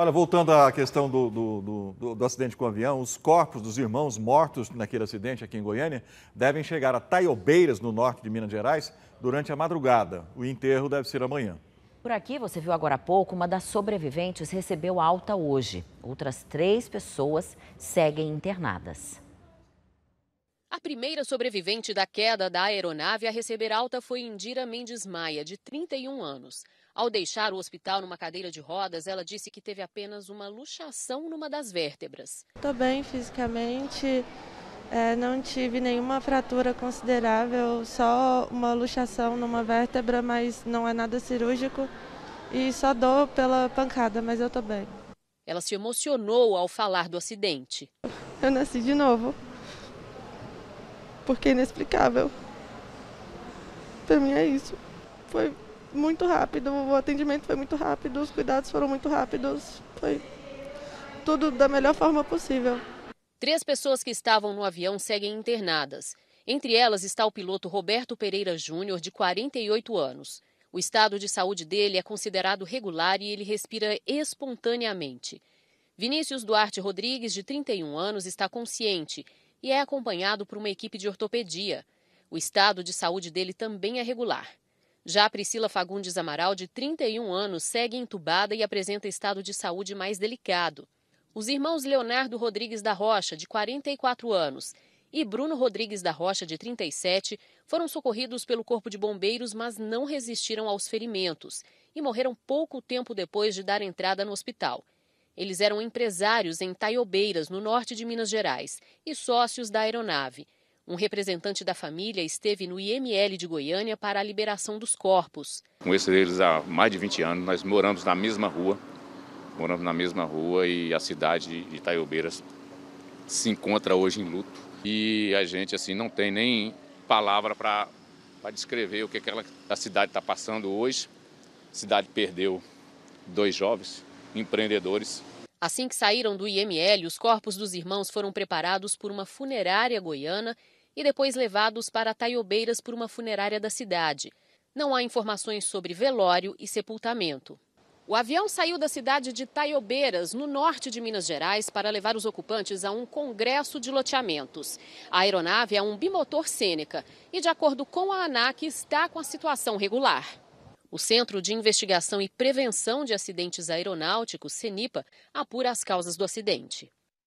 Olha, voltando à questão do, do, do, do, acidente com o avião, os corpos dos irmãos mortos naquele acidente aqui em Goiânia devem chegar a Taiobeiras, no norte de Minas Gerais, durante a madrugada. O enterro deve ser amanhã. Por aqui, você viu agora há pouco, uma das sobreviventes recebeu alta hoje. Outras três pessoas seguem internadas. A primeira sobrevivente da queda da aeronave a receber alta foi Indira Mendes Maia, de 31 anos. Ao deixar o hospital numa cadeira de rodas, ela disse que teve apenas uma luxação numa das vértebras. Estou bem fisicamente, é, não tive nenhuma fratura considerável, só uma luxação numa vértebra, mas não é nada cirúrgico. E só dor pela pancada, mas eu estou bem. Ela se emocionou ao falar do acidente. Eu nasci de novo. Porque é inexplicável. Para mim é isso. Foi muito rápido, o atendimento foi muito rápido, os cuidados foram muito rápidos, foi tudo da melhor forma possível. Três pessoas que estavam no avião seguem internadas. Entre elas está o piloto Roberto Pereira Júnior, de 48 anos. O estado de saúde dele é considerado regular e ele respira espontaneamente. Vinícius Duarte Rodrigues, de 31 anos, está consciente e é acompanhado por uma equipe de ortopedia. O estado de saúde dele também é regular. Já a Priscila Fagundes Amaral, de 31 anos, segue entubada e apresenta estado de saúde mais delicado. Os irmãos Leonardo Rodrigues da Rocha, de 44 anos, e Bruno Rodrigues da Rocha, de 37, foram socorridos pelo Corpo de Bombeiros, mas não resistiram aos ferimentos e morreram pouco tempo depois de dar entrada no hospital. Eles eram empresários em Taiobeiras, no norte de Minas Gerais, e sócios da aeronave. Um representante da família esteve no IML de Goiânia para a liberação dos corpos. Conheço eles há mais de 20 anos, nós moramos na mesma rua, moramos na mesma rua e a cidade de Itaiobeiras se encontra hoje em luto. E a gente assim não tem nem palavra para descrever o que aquela, a cidade está passando hoje. A cidade perdeu dois jovens empreendedores. Assim que saíram do IML, os corpos dos irmãos foram preparados por uma funerária goiana e depois levados para Taiobeiras por uma funerária da cidade. Não há informações sobre velório e sepultamento. O avião saiu da cidade de Taiobeiras, no norte de Minas Gerais, para levar os ocupantes a um congresso de loteamentos. A aeronave é um bimotor Sêneca e, de acordo com a ANAC, está com a situação regular. O Centro de Investigação e Prevenção de Acidentes Aeronáuticos, CENIPA, apura as causas do acidente.